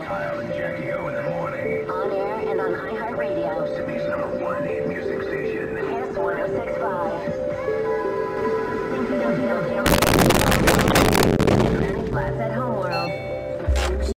Kyle and Jackie O in the morning. On air and on iHeartRadio. Sydney's number one hit music station. Kiss 1065.